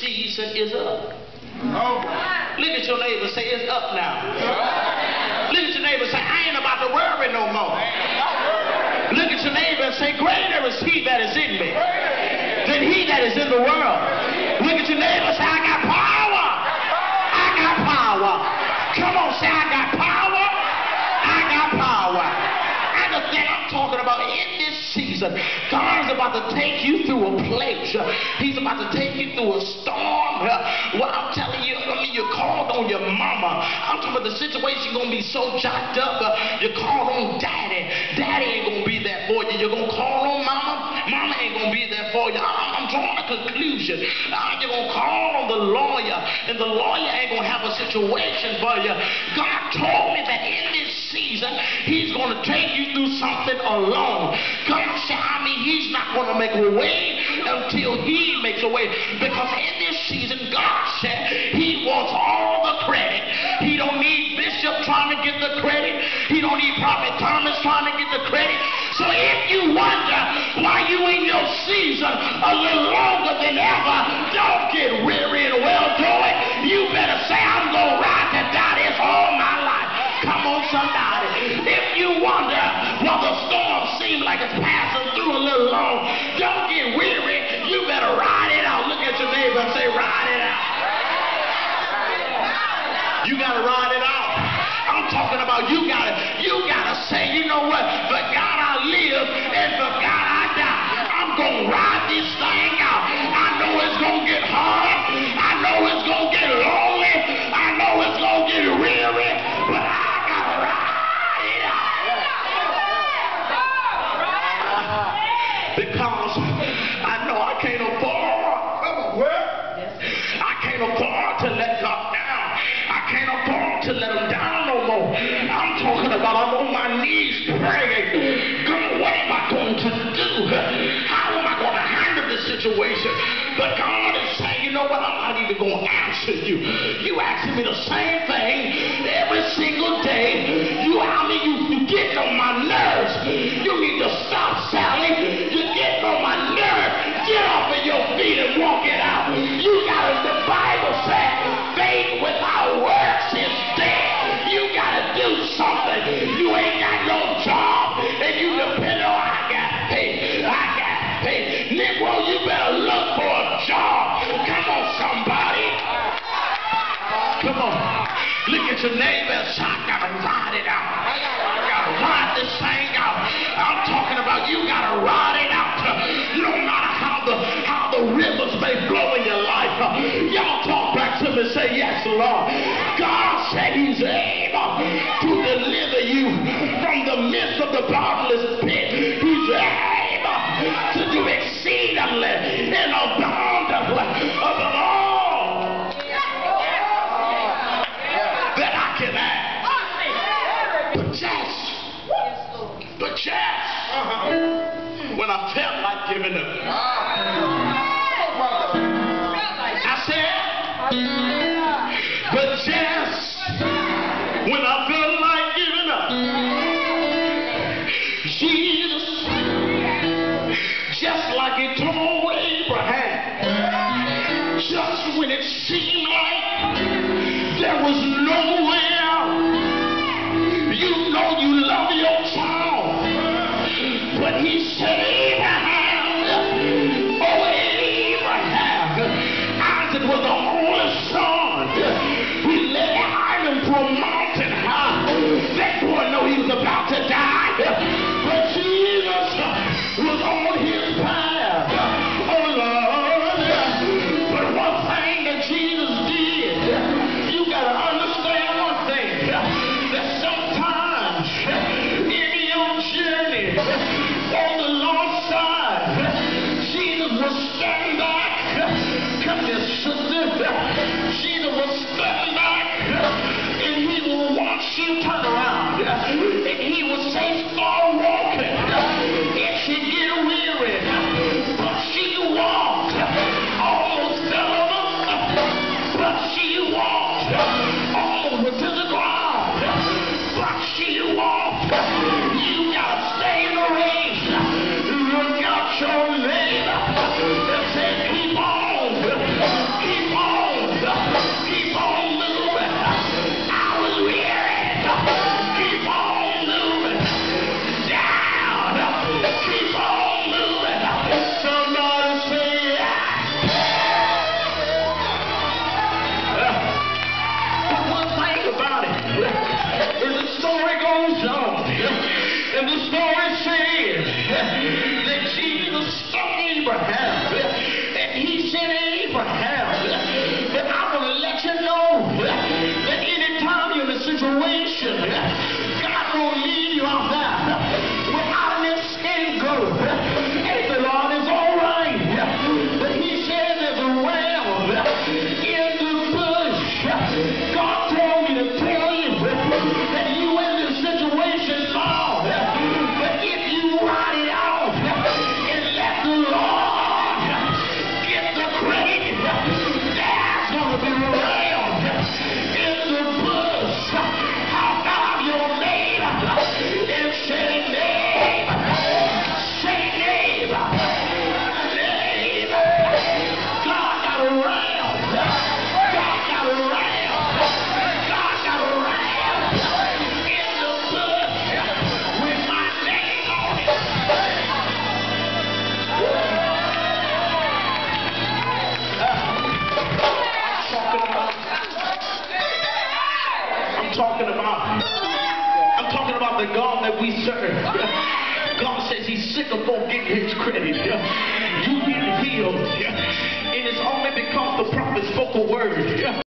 season is up. Look at your neighbor, say it's up now. Look at your neighbor, say I ain't about to worry no more. Look at your neighbor and say greater is he that is in me than he that is in the world. Look at your neighbor, say I got power. I got power. Come on, say I got power. I got power. I the thing I'm talking about this season, God's about to take you through a place. He's about to take you through a storm. Well, I'm telling you, I mean, you called on your mama. I'm talking about the situation gonna be so jacked up. You called on daddy. Daddy ain't gonna be there for you. You're gonna call on mama. Mama ain't gonna be there for you. I'm, I'm drawing a conclusion. Uh, you're gonna call on the lawyer, and the lawyer ain't gonna have a situation for you. God told me that in this season, He's gonna take you through something alone. God He's not gonna make a way until He makes a way. Because in this season, God said He wants all the credit. He don't need Bishop trying to get the credit. He don't need Prophet Thomas trying to get the credit. So if you wonder why you in your season a little longer than ever, don't get weary and well doing. Somebody. If you wonder why the storm seems like it's passing through a little long, don't get weary. You better ride it out. Because I know I can't afford. Come on. I can't afford to let God down. I can't afford to let him down no more. I'm talking about I'm on my knees praying. God, what am I going to do? How am I going to handle this situation? But God is saying, you know what? I'm not even going to answer you. You asking me the same thing may flow in your life. Y'all talk back to me say, yes, Lord. God said he's able to deliver you from the midst of the bottomless pit. He's able to do exceedingly and abundantly above all that I can ask. But just, but just, when I felt like giving up. Said, but Jesus will stand back. Come here, sister. Back and he will watch you turn around. understand. The God that we serve. God says he's sick of folk getting his credit. You getting healed. And it's only because the prophet spoke a word.